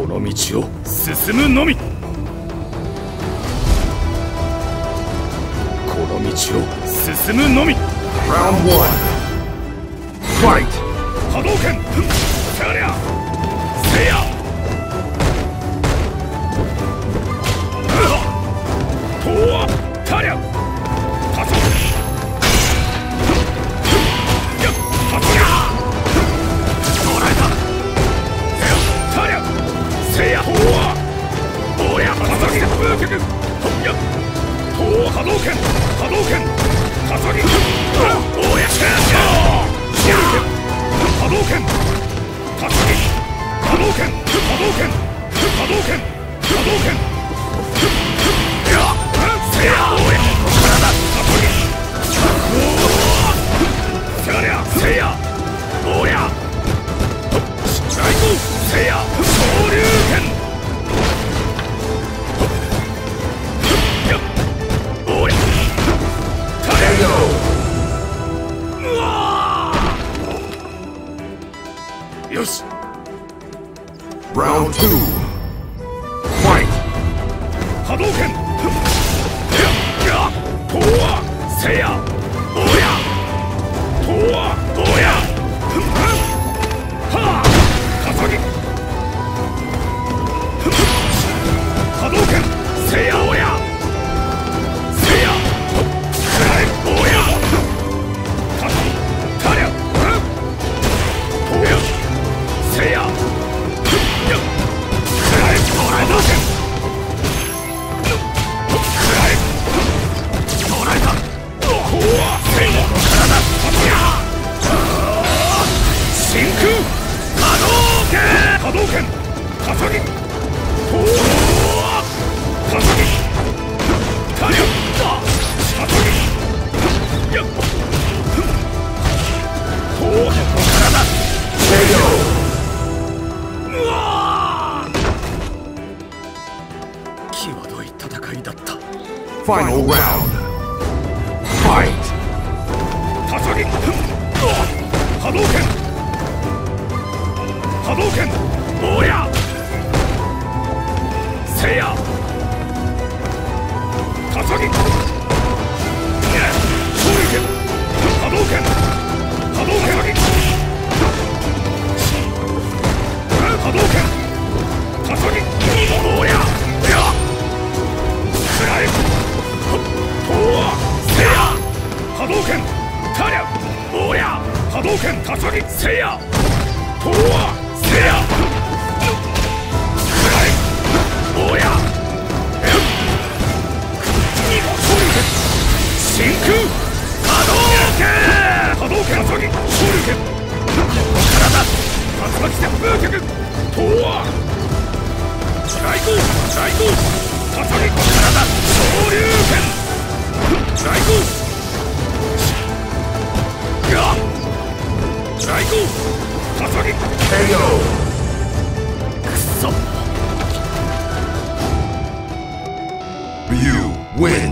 この道を。進むのみ。この道を。進むのみ。Round one. Fight! 波動拳。せりゃ波動拳たそぎおりゃしゃしゃ波動拳たそぎ波動拳波動拳波動拳波動拳やせやおやよし Round 2 Fight! 波動拳せや波動拳かさぎとわかさぎたりゃかさぎやとわ体 KO! うわ際どい戦いだった Final round. Fight! りゃおりゃ波動拳たさぎせや。とわせや。くらえおりゃえ昇竜拳。真空波動拳。波動拳。たさぎ昇竜拳。体竜巻旋風脚とわライトライトたさぎ体昇竜拳。ライ ライトたさぎ KO! くそ Ryu wins.